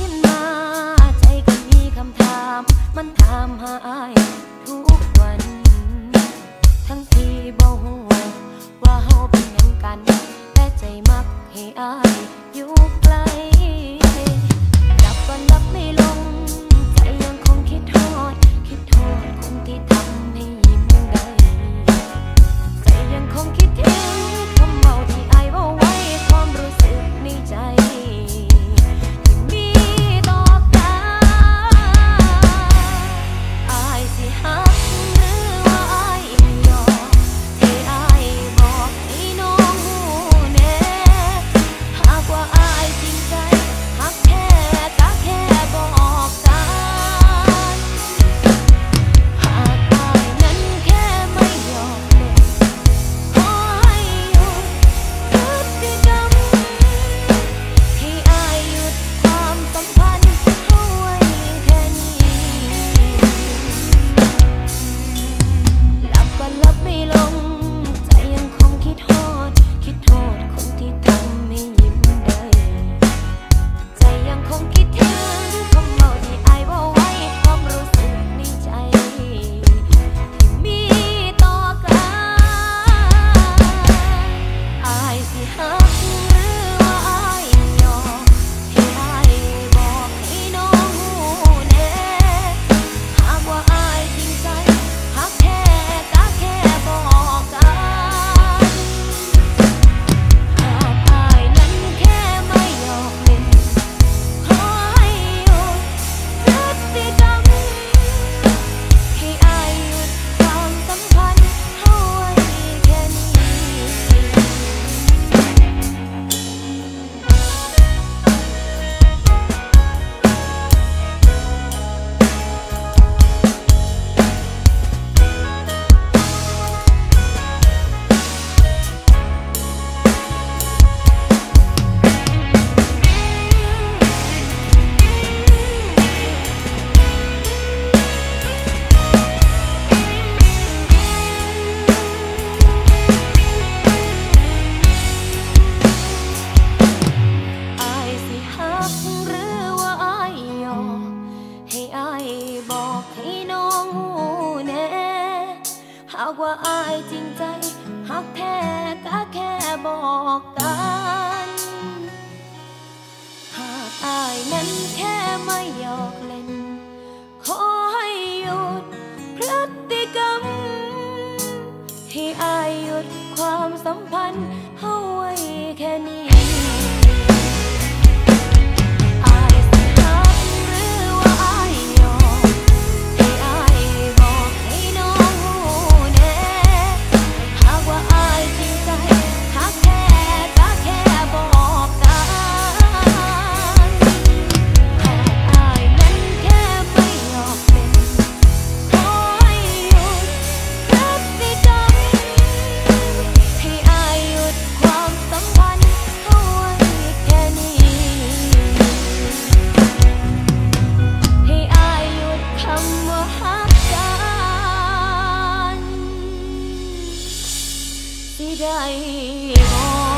ขึ้นมา ใจก็มีคำถาม มันถามหาอายทุกวัน ทั้งที่บ่หัวว่าเฮาเป็นหยังกัน แต่ใจมักให้อาย Oh. ว่าอายจริงใจหักแท้ก็แค่บอกกันหากอายนั้นแค่ไม่หยอกเล่น ขอให้หยุดพฤติกรรม ให้อายหยุดความสัมพันธ์เฮาไว้แค่นี้ ได้บ่